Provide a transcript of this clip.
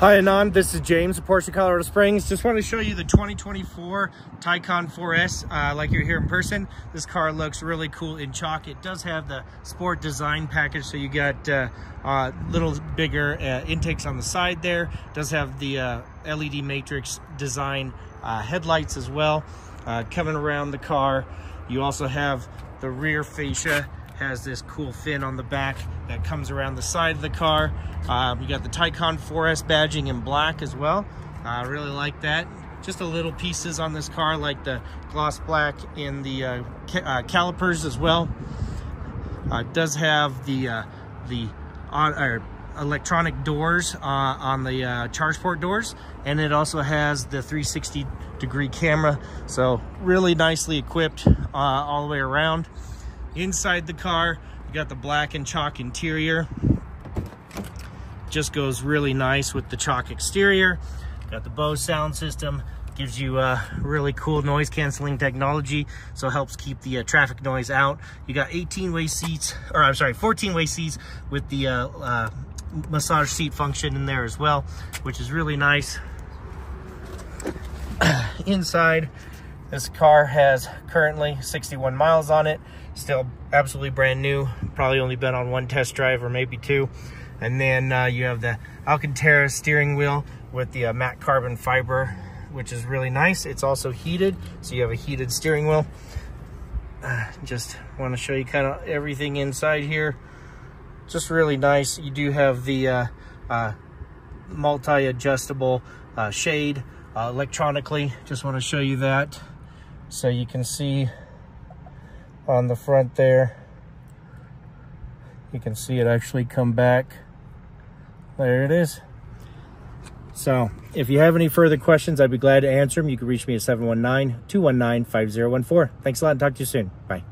Hi Anand, this is James of Porsche Colorado Springs. Just want to show you the 2024 Taycan 4S uh, like you're here in person. This car looks really cool in chalk. It does have the sport design package, so you got uh, uh, little bigger uh, intakes on the side there. It does have the uh, LED matrix design uh, headlights as well. coming around the car, you also have the rear fascia has this cool fin on the back that comes around the side of the car. Uh, you got the Taycan 4S badging in black as well. I uh, really like that. Just a little pieces on this car like the gloss black in the uh, ca uh, calipers as well. Uh, it does have the uh, the on, electronic doors on the charge port doors and it also has the 360 degree camera so really nicely equipped all the way around Inside the car, you got the black and chalk interior. Just goes really nice with the chalk exterior. Got the Bose sound system, gives you a really cool noise canceling technology, so helps keep the uh, traffic noise out. You got 18 way seats, or I'm sorry, 14 way seats with the uh, uh, massage seat function in there as well, which is really nice. Inside, this car has currently 61 miles on it. Still absolutely brand new. Probably only been on one test drive or maybe two. And then uh, you have the Alcantara steering wheel with the uh, matte carbon fiber, which is really nice. It's also heated, so you have a heated steering wheel. Uh, just want to show you kind of everything inside here. Just really nice. You do have the uh, uh, multi-adjustable uh, shade electronically. Just want to show you that. So you can see on the front there, you can see it actually come back. There it is. So if you have any further questions, I'd be glad to answer them. You can reach me at 719-219-5014. Thanks a lot and talk to you soon. Bye.